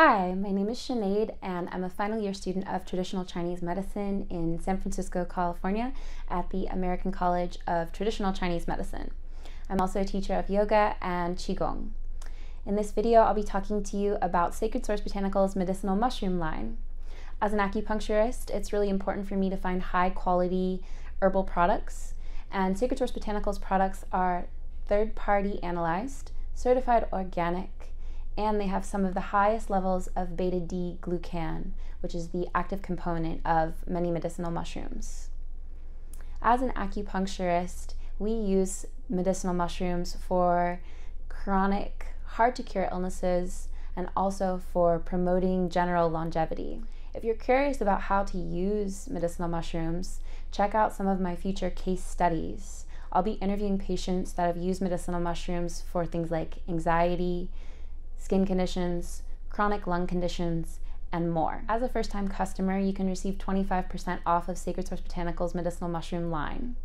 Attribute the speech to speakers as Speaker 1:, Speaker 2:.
Speaker 1: Hi, my name is Sinead, and I'm a final year student of traditional Chinese medicine in San Francisco, California, at the American College of Traditional Chinese Medicine. I'm also a teacher of yoga and Qigong. In this video, I'll be talking to you about Sacred Source Botanicals medicinal mushroom line. As an acupuncturist, it's really important for me to find high quality herbal products, and Sacred Source Botanicals products are third party analyzed, certified organic, and they have some of the highest levels of beta D glucan, which is the active component of many medicinal mushrooms. As an acupuncturist, we use medicinal mushrooms for chronic, hard to cure illnesses and also for promoting general longevity. If you're curious about how to use medicinal mushrooms, check out some of my future case studies. I'll be interviewing patients that have used medicinal mushrooms for things like anxiety, skin conditions, chronic lung conditions, and more. As a first time customer, you can receive 25% off of Sacred Source Botanicals medicinal mushroom line.